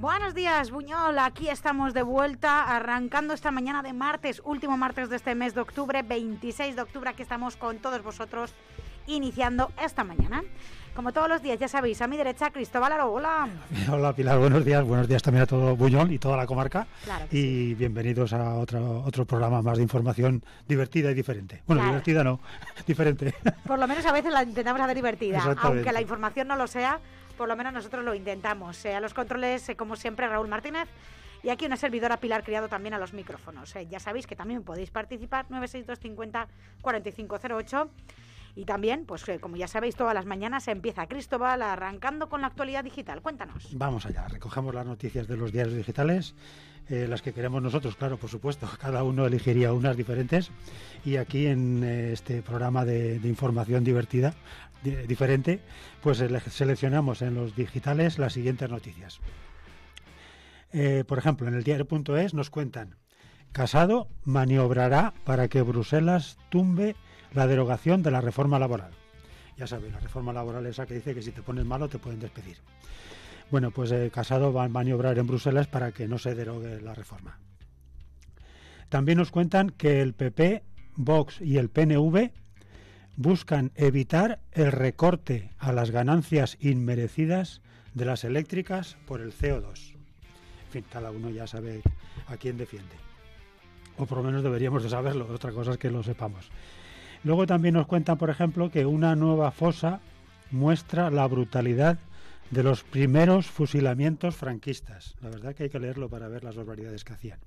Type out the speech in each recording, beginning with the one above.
Buenos días, Buñol. Aquí estamos de vuelta, arrancando esta mañana de martes, último martes de este mes de octubre, 26 de octubre. Aquí estamos con todos vosotros, iniciando esta mañana. Como todos los días, ya sabéis, a mi derecha, Cristóbal Aro. Hola. Hola, Pilar. Buenos días. Buenos días también a todo Buñol y toda la comarca. Claro y bienvenidos a otro, otro programa más de información divertida y diferente. Bueno, Claro. divertida no, diferente. Por lo menos a veces la intentamos hacer divertida, aunque la información no lo sea, por lo menos nosotros lo intentamos. Eh, a los controles, eh, como siempre, Raúl Martínez. Y aquí una servidora Pilar Criado también a los micrófonos. Eh, ya sabéis que también podéis participar 96250 4508. Y también, pues como ya sabéis, todas las mañanas empieza Cristóbal arrancando con la actualidad digital. Cuéntanos. Vamos allá, recogemos las noticias de los diarios digitales, las que queremos nosotros, claro, por supuesto. Cada uno elegiría unas diferentes. Y aquí en este programa de, información divertida, di- diferente, pues ele- seleccionamos en los digitales las siguientes noticias. Eh, por ejemplo, en el diario.es nos cuentan, Casado maniobrará para que Bruselas tumbe la derogación de la reforma laboral. Ya sabes, la reforma laboral esa que dice que si te pones malo te pueden despedir. Bueno, pues eh, Casado va a maniobrar en Bruselas para que no se derogue la reforma. También nos cuentan que el PP, Vox y el PNV buscan evitar el recorte a las ganancias inmerecidas de las eléctricas por el CO2. En fin, cada uno ya sabe a quién defiende. O por lo menos deberíamos de saberlo, otra cosa es que lo sepamos. Luego también nos cuentan, por ejemplo, que una nueva fosa muestra la brutalidad de los primeros fusilamientos franquistas. La verdad que hay que leerlo para ver las barbaridades que hacían.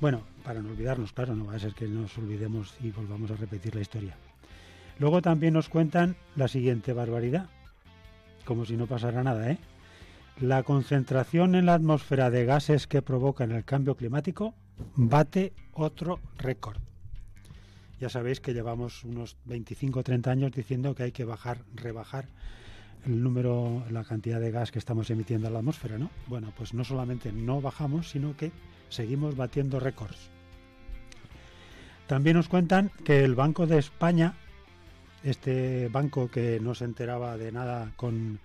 Bueno, para no olvidarnos, claro, no va a ser que nos olvidemos y volvamos a repetir la historia. Luego también nos cuentan la siguiente barbaridad, como si no pasara nada, ¿eh? La concentración en la atmósfera de gases que provocan el cambio climático bate otro récord. Ya sabéis que llevamos unos 25 o 30 años diciendo que hay que bajar, rebajar el número, la cantidad de gas que estamos emitiendo a la atmósfera, ¿no? Bueno, pues no solamente no bajamos, sino que seguimos batiendo récords. También nos cuentan que el Banco de España, este banco que no se enteraba de nada con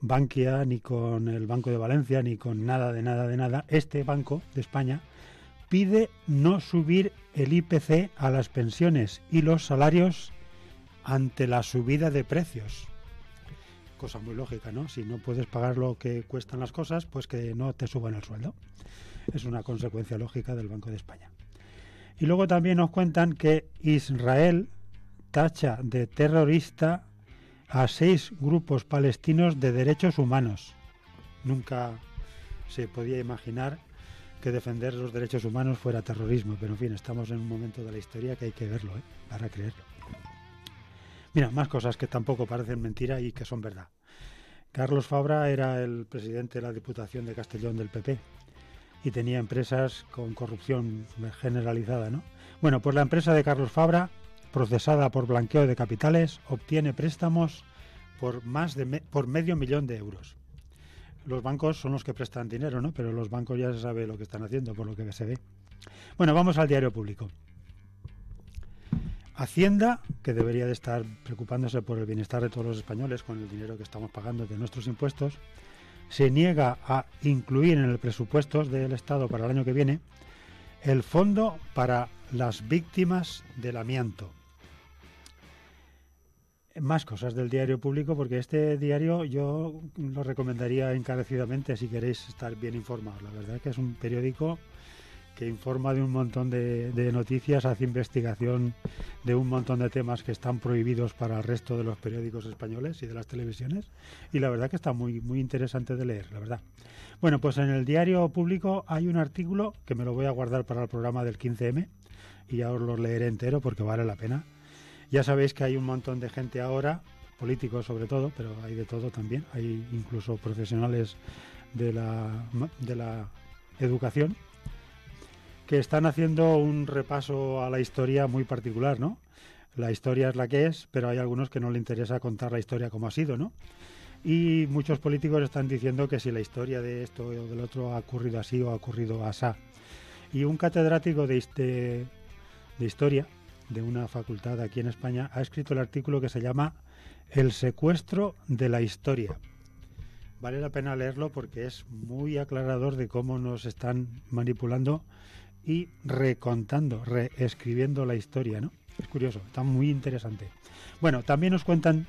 Bankia, ni con el Banco de Valencia, ni con nada de nada de nada, este Banco de España pide no subir el IPC a las pensiones y los salarios ante la subida de precios. Cosa muy lógica, ¿no? Si no puedes pagar lo que cuestan las cosas, pues que no te suban el sueldo. Es una consecuencia lógica del Banco de España. Y luego también nos cuentan que Israel tacha de terrorista a seis grupos palestinos de derechos humanos. Nunca se podía imaginar que defender los derechos humanos fuera terrorismo, pero en fin, estamos en un momento de la historia que hay que verlo, ¿eh? para creerlo. Mira, más cosas que tampoco parecen mentira y que son verdad. Carlos Fabra era el presidente de la Diputación de Castellón del PP y tenía empresas con corrupción generalizada, ¿no? Bueno, pues la empresa de Carlos Fabra, procesada por blanqueo de capitales, obtiene préstamos por más de por medio millón de euros. Los bancos son los que prestan dinero, ¿no? Pero los bancos ya se sabe lo que están haciendo, por lo que se ve. Bueno, vamos al diario público. Hacienda, que debería de estar preocupándose por el bienestar de todos los españoles con el dinero que estamos pagando de nuestros impuestos, se niega a incluir en el presupuesto del Estado para el año que viene el fondo para las víctimas del amianto. Más cosas del diario público, porque este diario yo lo recomendaría encarecidamente si queréis estar bien informados. La verdad que es un periódico que informa de un montón de, noticias, hace investigación de un montón de temas que están prohibidos para el resto de los periódicos españoles y de las televisiones. Y la verdad que está muy, muy interesante de leer, la verdad. Bueno, pues en el diario público hay un artículo que me lo voy a guardar para el programa del 15M y ya os lo leeré entero porque vale la pena. Ya sabéis que hay un montón de gente ahora, políticos sobre todo, pero hay de todo también. Hay incluso profesionales de la, de la educación que están haciendo un repaso a la historia muy particular, ¿no? La historia es la que es, pero hay algunos que no le interesa contar la historia como ha sido, ¿no? Y muchos políticos están diciendo que si la historia de esto o del otro ha ocurrido así o ha ocurrido asá. Y un catedrático de, de historia de una facultad aquí en España ha escrito el artículo que se llama El secuestro de la historia. vale la pena leerlo porque es muy aclarador de cómo nos están manipulando y recontando, reescribiendo la historia, ¿no? Es curioso, está muy interesante. Bueno, también nos cuentan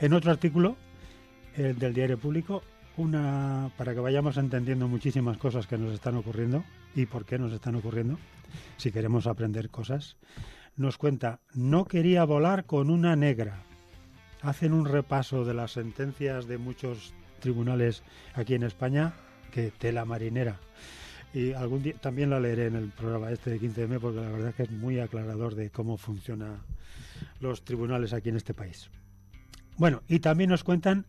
en otro artículo el del diario público una para que vayamos entendiendo muchísimas cosas que nos están ocurriendo y por qué nos están ocurriendo, si queremos aprender cosas. Nos cuenta, no quería volar con una negra. Hacen un repaso de las sentencias de muchos tribunales aquí en España que tela marinera. Y algún día también la leeré en el programa este de 15M porque la verdad que es muy aclarador de cómo funcionan los tribunales aquí en este país. Bueno, y también nos cuentan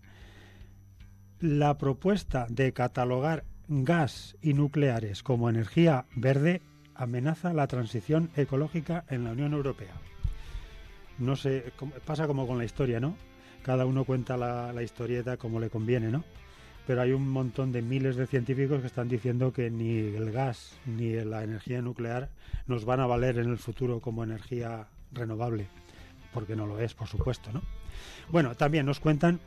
la propuesta de catalogar gas y nucleares como energía verde amenaza la transición ecológica en la Unión Europea. No sé, pasa como con la historia, ¿no? Cada uno cuenta la, la historieta como le conviene, ¿no? Pero hay un montón de miles de científicos que están diciendo que ni el gas ni la energía nuclear nos van a valer en el futuro como energía renovable, porque no lo es, por supuesto, ¿no? Bueno, también nos cuentan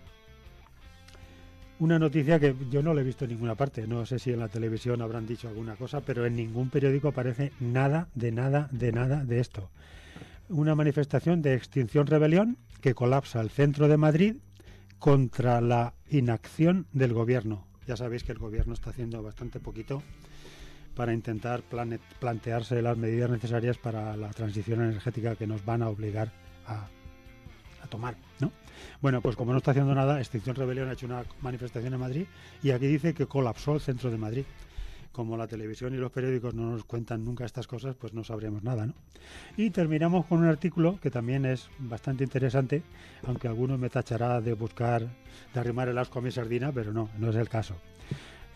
una noticia que yo no la he visto en ninguna parte, no sé si en la televisión habrán dicho alguna cosa, pero en ningún periódico aparece nada, de nada, de nada de esto. Una manifestación de extinción rebelión que colapsa el centro de Madrid contra la inacción del gobierno. Ya sabéis que el gobierno está haciendo bastante poquito para intentar plantearse las medidas necesarias para la transición energética que nos van a obligar a, a tomar, ¿no? Bueno, pues como no está haciendo nada, Extinción Rebelión ha hecho una manifestación en Madrid y aquí dice que colapsó el centro de Madrid como la televisión y los periódicos no nos cuentan nunca estas cosas, pues no sabremos nada, ¿no? Y terminamos con un artículo que también es bastante interesante, aunque alguno me tachará de buscar, de arrimar el asco a mi sardina, pero no, no es el caso.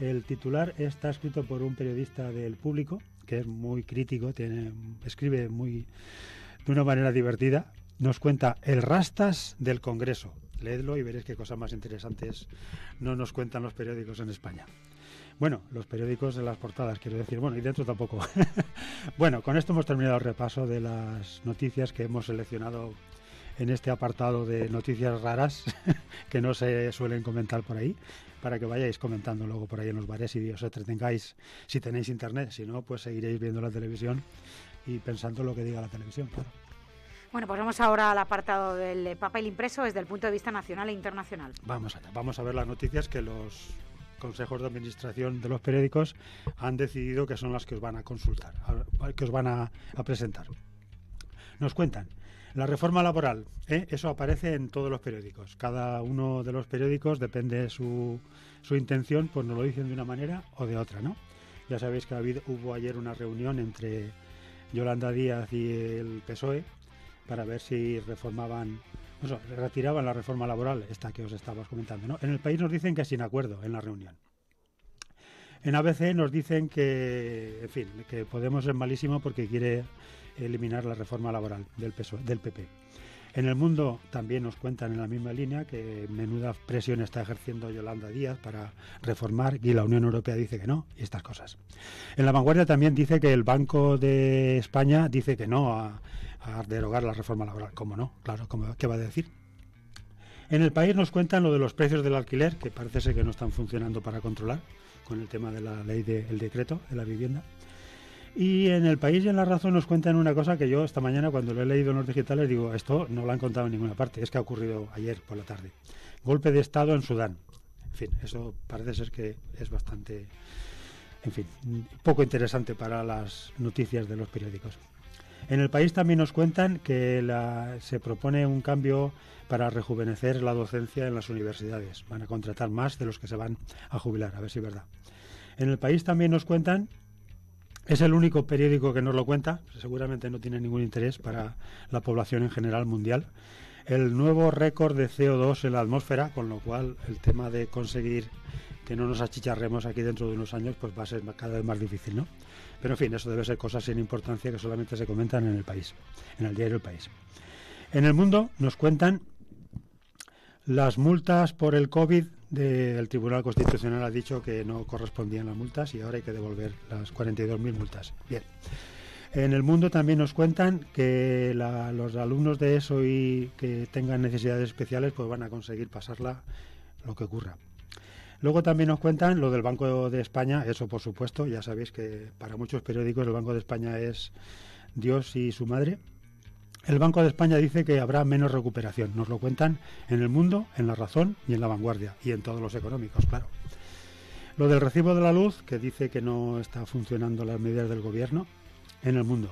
El titular está escrito por un periodista del público, que es muy crítico, tiene, escribe muy de una manera divertida. Nos cuenta el rastas del Congreso. Leedlo y veréis qué cosas más interesantes no nos cuentan los periódicos en España. Bueno, los periódicos de las portadas, quiero decir. Bueno, y dentro tampoco. bueno, con esto hemos terminado el repaso de las noticias que hemos seleccionado en este apartado de noticias raras que no se suelen comentar por ahí, para que vayáis comentando luego por ahí en los bares y os entretengáis si tenéis internet. Si no, pues seguiréis viendo la televisión y pensando lo que diga la televisión, claro. Bueno, pues vamos ahora al apartado del papel impreso desde el punto de vista nacional e internacional. Vamos allá, vamos a ver las noticias que los consejos de administración de los periódicos han decidido que son las que os van a consultar, que os van a, presentar. Nos cuentan, la reforma laboral, ¿eh? eso aparece en todos los periódicos. Cada uno de los periódicos, depende de su, intención, pues nos lo dicen de una manera o de otra, ¿no? Ya sabéis que hubo ayer una reunión entre Yolanda Díaz y el PSOE para ver si reformaban retiraban la reforma laboral, esta que os estabas comentando. ¿no? En el país nos dicen que sin acuerdo en la reunión. En ABC nos dicen que, en fin, que Podemos es malísimo porque quiere eliminar la reforma laboral del, del PP. En el mundo también nos cuentan en la misma línea que menuda presión está ejerciendo Yolanda Díaz para reformar y la Unión Europea dice que no y estas cosas. En la vanguardia también dice que el Banco de España dice que no a, derogar la reforma laboral. ¿Cómo no? Claro, ¿qué va a decir? En el país nos cuentan lo de los precios del alquiler, que parece ser que no están funcionando para controlar con el tema de la ley del decreto de la vivienda. Y en el país y en la razón nos cuentan una cosa que yo esta mañana cuando lo he leído en los digitales digo, esto no lo han contado en ninguna parte, es que ha ocurrido ayer por la tarde. Golpe de Estado en Sudán. En fin, eso parece ser que es bastante, en fin, poco interesante para las noticias de los periódicos. En el país también nos cuentan que se propone un cambio para rejuvenecer la docencia en las universidades. Van a contratar más de los que se van a jubilar, a ver si es verdad. En el país también nos cuentan, es el único periódico que nos lo cuenta, seguramente no tiene ningún interés para la población en general mundial, el nuevo récord de CO2 en la atmósfera, con lo cual el tema de conseguir que no nos achicharremos aquí dentro de unos años, pues va a ser cada vez más difícil, ¿no? Pero en fin, eso debe ser cosas sin importancia que solamente se comentan en el país, en el diario El País. En el mundo nos cuentan las multas por el COVID del Tribunal Constitucional ha dicho que no correspondían las multas y ahora hay que devolver las 42.000 multas. Bien. En el mundo también nos cuentan que los alumnos de eso y que tengan necesidades especiales pues van a conseguir pasarla lo que ocurra. Luego también nos cuentan lo del Banco de España, eso por supuesto, ya sabéis que para muchos periódicos el Banco de España es Dios y su madre. El Banco de España dice que habrá menos recuperación. Nos lo cuentan en el mundo, en la razón y en la vanguardia. Y en todos los económicos, claro. Lo del recibo de la luz, que dice que no está funcionando las medidas del gobierno, en el mundo.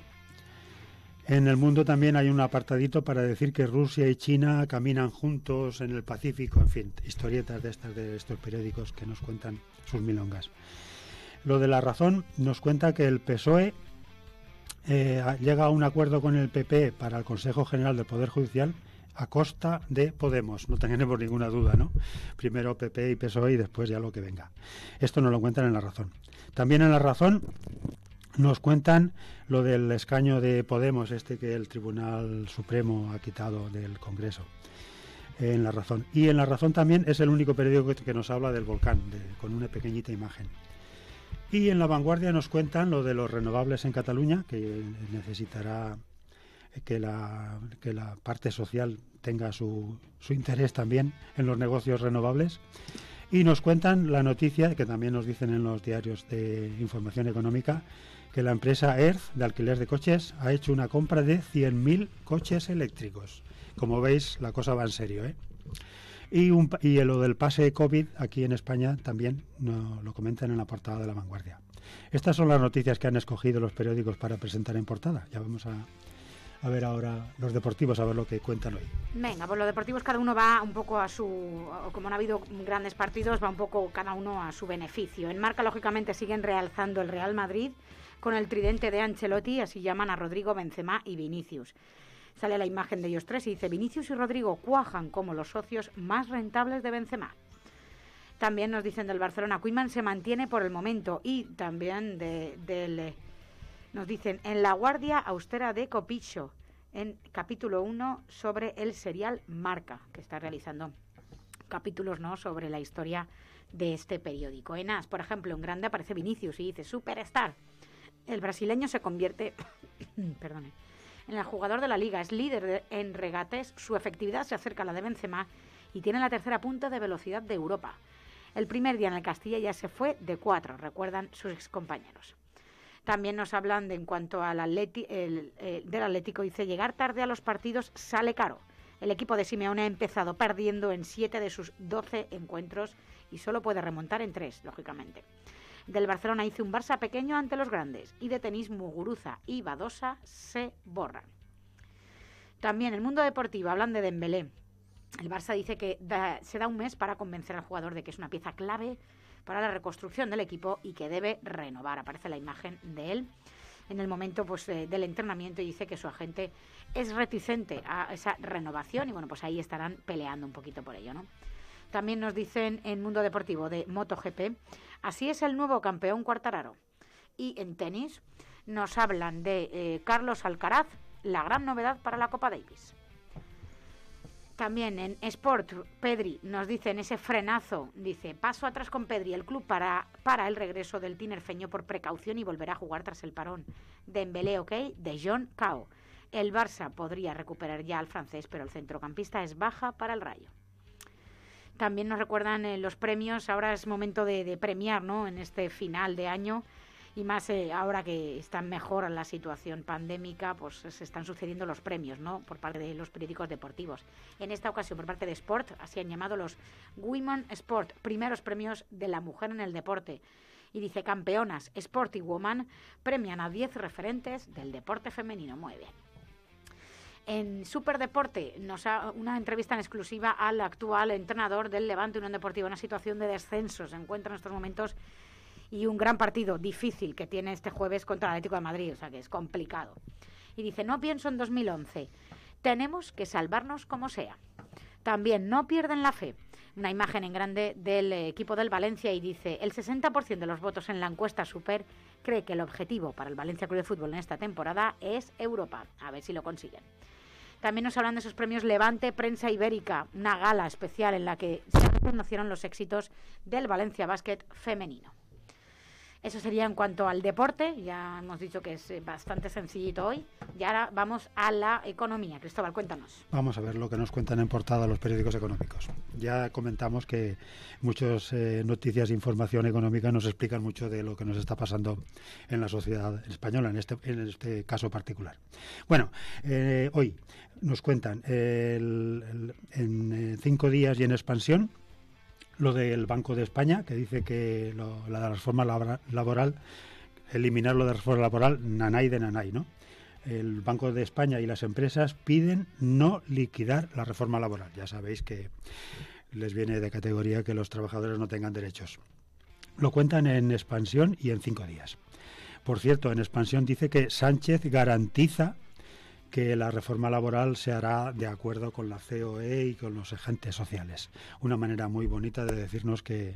En el mundo también hay un apartadito para decir que Rusia y China caminan juntos en el Pacífico, en fin, historietas de estas de estos periódicos que nos cuentan sus milongas. Lo de la razón nos cuenta que el PSOE eh, llega a un acuerdo con el PP para el Consejo General del Poder Judicial a costa de Podemos, no tenemos ninguna duda, ¿no? Primero PP y PSOE y después ya lo que venga. Esto nos lo cuentan en la razón. También en la razón nos cuentan lo del escaño de Podemos, este que el Tribunal Supremo ha quitado del Congreso. En La Razón. Y en La Razón también es el único periódico que nos habla del volcán, con una pequeñita imagen. Y en La Vanguardia nos cuentan lo de los renovables en Cataluña, que necesitará que la, que la parte social tenga su, su interés también en los negocios renovables. Y nos cuentan la noticia, que también nos dicen en los diarios de información económica, que la empresa Earth de alquiler de coches ha hecho una compra de 100.000 coches eléctricos. Como veis, la cosa va en serio. ¿eh? Y, un, y lo del pase COVID aquí en España también no, lo comentan en la portada de la vanguardia. Estas son las noticias que han escogido los periódicos para presentar en portada. Ya vamos a, a ver ahora los deportivos, a ver lo que cuentan hoy. Venga, pues los deportivos cada uno va un poco a su, como no ha habido grandes partidos, va un poco cada uno a su beneficio. En marca, lógicamente, siguen realzando el Real Madrid con el tridente de Ancelotti, así llaman a Rodrigo, Benzema y Vinicius. Sale la imagen de ellos tres y dice, Vinicius y Rodrigo cuajan como los socios más rentables de Benzema. También nos dicen del Barcelona, Kuiman se mantiene por el momento y también del... Nos dicen, en la guardia austera de Copicho, en capítulo 1 sobre el serial Marca, que está realizando capítulos no sobre la historia de este periódico. En As, por ejemplo, en grande aparece Vinicius y dice Superstar el brasileño se convierte perdone, en el jugador de la liga, es líder en regates, su efectividad se acerca a la de Benzema y tiene la tercera punta de velocidad de Europa. El primer día en el Castilla ya se fue de cuatro, recuerdan sus excompañeros. También nos hablan de en cuanto al el, del Atlético, dice llegar tarde a los partidos sale caro. El equipo de Simeone ha empezado perdiendo en siete de sus doce encuentros y solo puede remontar en tres, lógicamente. Del Barcelona hizo un Barça pequeño ante los grandes y de tenis Muguruza y Badosa se borran. También el mundo deportivo hablan de Dembélé. El Barça dice que se da un mes para convencer al jugador de que es una pieza clave para la reconstrucción del equipo y que debe renovar. Aparece la imagen de él en el momento pues, del entrenamiento y dice que su agente es reticente a esa renovación y bueno, pues ahí estarán peleando un poquito por ello, ¿no? También nos dicen en Mundo Deportivo de MotoGP, así es el nuevo campeón Cuartararo. Y en tenis nos hablan de eh, Carlos Alcaraz, la gran novedad para la Copa Davis. También en Sport, Pedri nos dice en ese frenazo, dice, paso atrás con Pedri, el club para, para el regreso del tinerfeño por precaución y volverá a jugar tras el parón. Dembélé, ok, de John Cao. El Barça podría recuperar ya al francés, pero el centrocampista es baja para el Rayo. También nos recuerdan eh, los premios, ahora es momento de, premiar, ¿no? En este final de año y más eh, ahora que está mejor la situación pandémica, pues se están sucediendo los premios, ¿no? Por parte de los periódicos deportivos. En esta ocasión, por parte de Sport, así han llamado los Women Sport, primeros premios de la mujer en el deporte. Y dice, campeonas Sport y Woman premian a 10 referentes del deporte femenino. Muy bien. En Superdeporte, nos ha, una entrevista en exclusiva al actual entrenador del Levante Unión Deportiva, una situación de descenso. Se encuentra en estos momentos y un gran partido difícil que tiene este jueves contra el Atlético de Madrid, o sea que es complicado. Y dice, no pienso en 2011, tenemos que salvarnos como sea. También no pierden la fe. Una imagen en grande del equipo del Valencia y dice, el 60% de los votos en la encuesta Super cree que el objetivo para el Valencia Club de Fútbol en esta temporada es Europa. A ver si lo consiguen. También nos hablan de esos premios Levante Prensa Ibérica, una gala especial en la que se reconocieron los éxitos del Valencia Basket femenino. Eso sería en cuanto al deporte, ya hemos dicho que es eh, bastante sencillito hoy. Y ahora vamos a la economía. Cristóbal, cuéntanos. Vamos a ver lo que nos cuentan en portada los periódicos económicos. Ya comentamos que muchas eh, noticias e información económica nos explican mucho de lo que nos está pasando en la sociedad española, en este, en este caso particular. Bueno, eh, hoy nos cuentan en cinco días y en expansión lo del Banco de España, que dice que la reforma laboral, eliminar lo de reforma laboral, nanay de nanay, ¿no? El Banco de España y las empresas piden no liquidar la reforma laboral. Ya sabéis que les viene de categoría que los trabajadores no tengan derechos. Lo cuentan en expansión y en cinco días. Por cierto, en expansión dice que Sánchez garantiza que la reforma laboral se hará de acuerdo con la COE y con los agentes sociales. Una manera muy bonita de decirnos que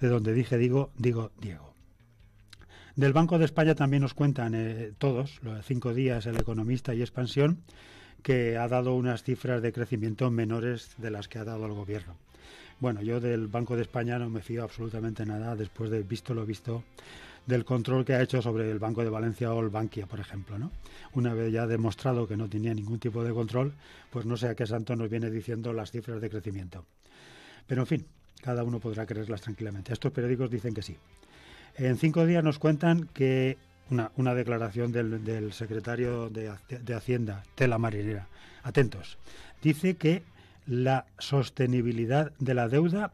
de donde dije digo, digo Diego. Del Banco de España también nos cuentan eh, todos, los cinco días, el economista y expansión, que ha dado unas cifras de crecimiento menores de las que ha dado el gobierno. Bueno, yo del Banco de España no me fío absolutamente nada después de visto lo visto del control que ha hecho sobre el Banco de Valencia o el Bankia, por ejemplo. ¿no? Una vez ya demostrado que no tenía ningún tipo de control, pues no sé a qué santo nos viene diciendo las cifras de crecimiento. Pero en fin, cada uno podrá creerlas tranquilamente. Estos periódicos dicen que sí. En cinco días nos cuentan que una, declaración del, secretario de, de Hacienda, Tela Marinera, atentos, dice que la sostenibilidad de la deuda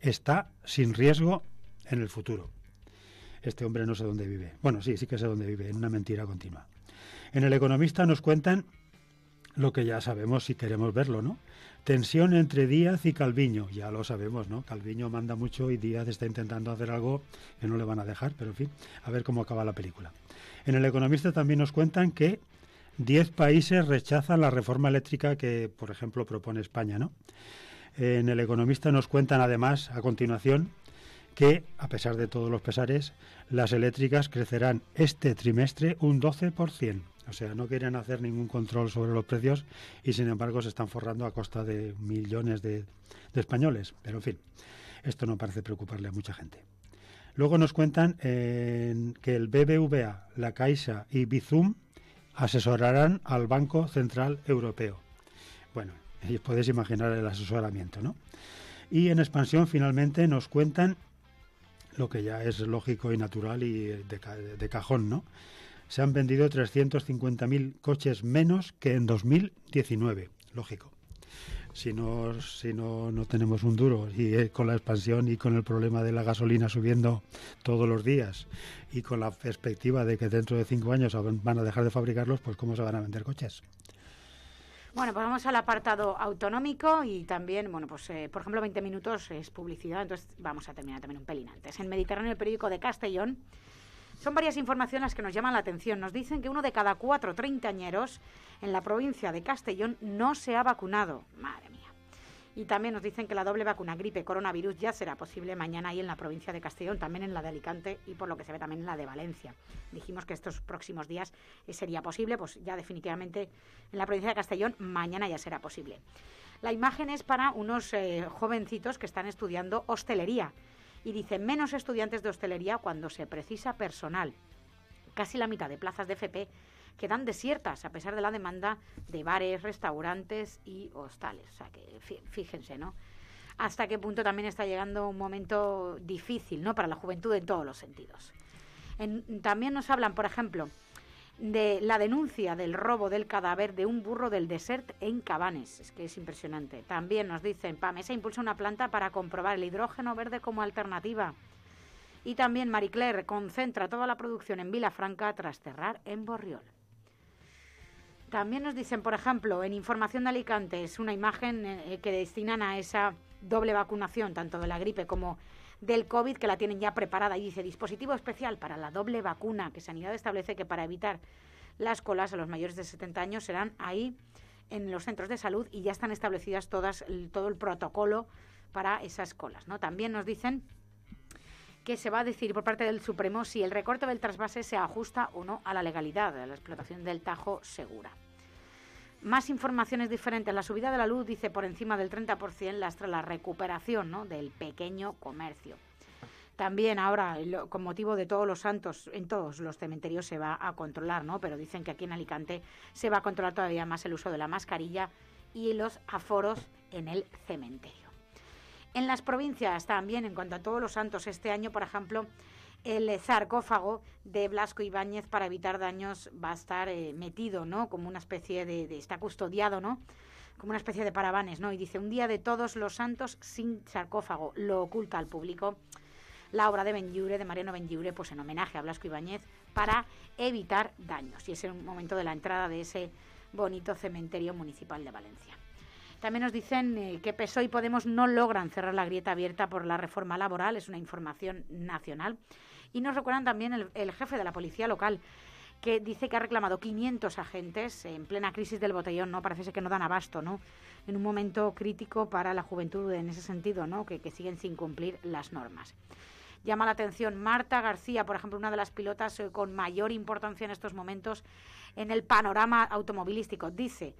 está sin riesgo en el futuro este hombre no sé dónde vive. Bueno, sí, sí que sé dónde vive, en una mentira continua. En El Economista nos cuentan lo que ya sabemos si queremos verlo, ¿no? Tensión entre Díaz y Calviño, ya lo sabemos, ¿no? Calviño manda mucho y Díaz está intentando hacer algo que no le van a dejar, pero en fin, a ver cómo acaba la película. En El Economista también nos cuentan que 10 países rechazan la reforma eléctrica que, por ejemplo, propone España, ¿no? En El Economista nos cuentan además, a continuación, que, a pesar de todos los pesares, las eléctricas crecerán este trimestre un 12%. O sea, no quieren hacer ningún control sobre los precios y, sin embargo, se están forrando a costa de millones de, españoles. Pero, en fin, esto no parece preocuparle a mucha gente. Luego nos cuentan que el BBVA, la Caixa y Bizum asesorarán al Banco Central Europeo. Bueno, podéis imaginar el asesoramiento, ¿no? Y en expansión finalmente nos cuentan lo que ya es lógico y natural y de, cajón, ¿no? Se han vendido 350.000 coches menos que en 2019, lógico. Si no, si no, no tenemos un duro y eh, con la expansión y con el problema de la gasolina subiendo todos los días y con la perspectiva de que dentro de cinco años van a dejar de fabricarlos, pues ¿cómo se van a vender coches? Bueno, pues vamos al apartado autonómico y también, bueno, pues eh, por ejemplo 20 minutos es publicidad, entonces vamos a terminar también un pelín antes. En Mediterráneo, el periódico de Castellón, son varias informaciones que nos llaman la atención. Nos dicen que uno de cada cuatro treintañeros en la provincia de Castellón no se ha vacunado. Madre. Y también nos dicen que la doble vacuna gripe coronavirus ya será posible mañana ahí en la provincia de Castellón, también en la de Alicante y por lo que se ve también en la de Valencia. Dijimos que estos próximos días eh, sería posible, pues ya definitivamente en la provincia de Castellón mañana ya será posible. La imagen es para unos eh, jovencitos que están estudiando hostelería y dicen menos estudiantes de hostelería cuando se precisa personal. Casi la mitad de plazas de FP quedan desiertas a pesar de la demanda de bares, restaurantes y hostales. O sea que fíjense, ¿no? Hasta qué punto también está llegando un momento difícil, ¿no? Para la juventud en todos los sentidos. también nos hablan, por ejemplo, de la denuncia del robo del cadáver de un burro del desert en Cabanes. Es que es impresionante. También nos dicen, PAMESA impulsa una planta para comprobar el hidrógeno verde como alternativa. Y también Marie Claire concentra toda la producción en Vilafranca tras cerrar en Borriol. También nos dicen, por ejemplo, en Información de Alicante, es una imagen eh, que destinan a esa doble vacunación, tanto de la gripe como del COVID, que la tienen ya preparada. Y dice, dispositivo especial para la doble vacuna, que Sanidad establece que para evitar las colas a los mayores de 70 años serán ahí en los centros de salud y ya están establecidas todas todo el protocolo para esas colas. ¿no? También nos dicen que se va a decir por parte del Supremo si el recorte del trasvase se ajusta o no a la legalidad de la explotación del Tajo segura. Más informaciones diferentes. La subida de la luz dice por encima del 30% lastra la recuperación del pequeño comercio. También ahora, con motivo de todos los santos, en todos los cementerios se va a controlar, ¿no? Pero dicen que aquí en Alicante se va a controlar todavía más el uso de la mascarilla y los aforos en el cementerio. En las provincias también, en cuanto a todos los santos, este año, por ejemplo, el sarcófago de Blasco Ibáñez para evitar daños va a estar eh, metido, ¿no? Como una especie de, está custodiado, ¿no? Como una especie de paravanes, ¿no? Y dice, un día de todos los santos sin sarcófago, lo oculta al público la obra de Benlliure, de Mariano Benlliure, pues en homenaje a Blasco Ibáñez, para evitar daños. Y es el momento de la entrada de ese bonito cementerio municipal de Valencia. También nos dicen eh, que PSOE y Podemos no logran cerrar la grieta abierta por la reforma laboral, es una información nacional. Y nos recuerdan también el, jefe de la policía local, que dice que ha reclamado 500 agentes en plena crisis del botellón, ¿no? Parece ser que no dan abasto, ¿no? En un momento crítico para la juventud en ese sentido, ¿no? Que, que siguen sin cumplir las normas. Llama la atención Marta García, por ejemplo, una de las pilotas eh, con mayor importancia en estos momentos en el panorama automovilístico. Dice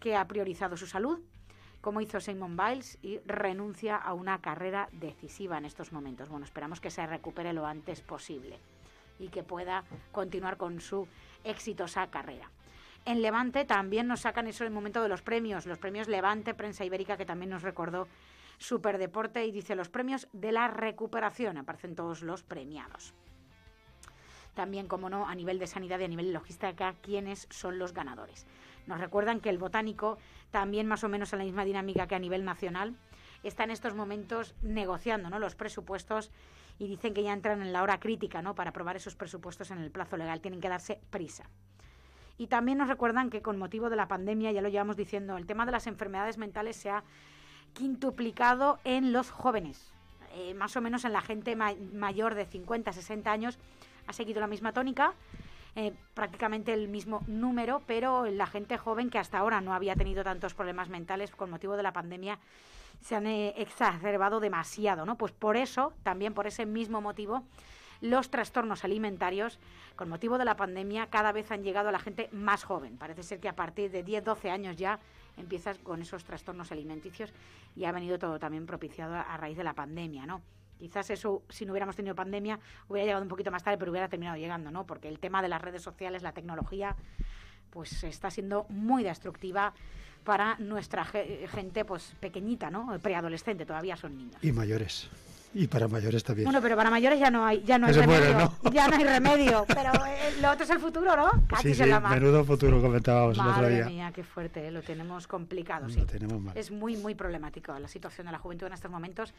que ha priorizado su salud, como hizo Simon Biles, y renuncia a una carrera decisiva en estos momentos. Bueno, esperamos que se recupere lo antes posible y que pueda continuar con su exitosa carrera. En Levante también nos sacan eso en el momento de los premios, los premios Levante Prensa Ibérica, que también nos recordó Superdeporte y dice los premios de la recuperación. Aparecen todos los premiados. También, como no, a nivel de sanidad y a nivel logística, quiénes son los ganadores. Nos recuerdan que el botánico, también más o menos en la misma dinámica que a nivel nacional, está en estos momentos negociando ¿no? los presupuestos y dicen que ya entran en la hora crítica ¿no? para aprobar esos presupuestos en el plazo legal. Tienen que darse prisa. Y también nos recuerdan que con motivo de la pandemia, ya lo llevamos diciendo, el tema de las enfermedades mentales se ha quintuplicado en los jóvenes. Eh, más o menos en la gente mayor de 50, 60 años ha seguido la misma tónica, eh, prácticamente el mismo número, pero la gente joven que hasta ahora no había tenido tantos problemas mentales con motivo de la pandemia se han eh, exacerbado demasiado, ¿no? Pues por eso, también por ese mismo motivo, los trastornos alimentarios, con motivo de la pandemia, cada vez han llegado a la gente más joven. Parece ser que a partir de 10, 12 años ya empiezas con esos trastornos alimenticios y ha venido todo también propiciado a, raíz de la pandemia, ¿no? Quizás eso, si no hubiéramos tenido pandemia, hubiera llegado un poquito más tarde, pero hubiera terminado llegando, ¿no? Porque el tema de las redes sociales, la tecnología, pues está siendo muy destructiva para nuestra gente pues pequeñita, ¿no? Preadolescente, todavía son niños. Y mayores. Y para mayores también. Bueno, pero para mayores ya no hay, ya no hay remedio. Ya no hay remedio. Pero eh, lo otro es el futuro, ¿no? sí, sí, menudo futuro comentábamos el otro día. mía, qué fuerte, ¿eh? lo tenemos complicado, sí. Lo tenemos mal. Es muy, muy problemático la situación de la juventud en estos momentos.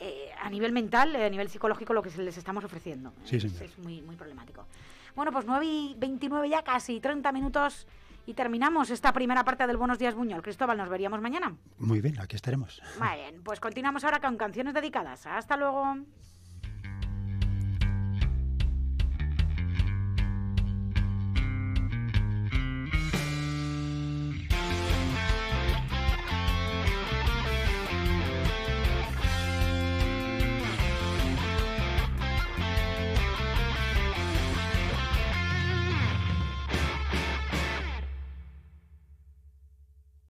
Eh, a nivel mental, a nivel psicológico, lo que les estamos ofreciendo. Sí. Es, es muy, muy problemático. Bueno, pues 9 y 29 ya, casi 30 minutos y terminamos esta primera parte del Buenos Días Buñol. Cristóbal, nos veríamos mañana. Muy bien, aquí estaremos. Muy bien, pues continuamos ahora con canciones dedicadas. Hasta luego.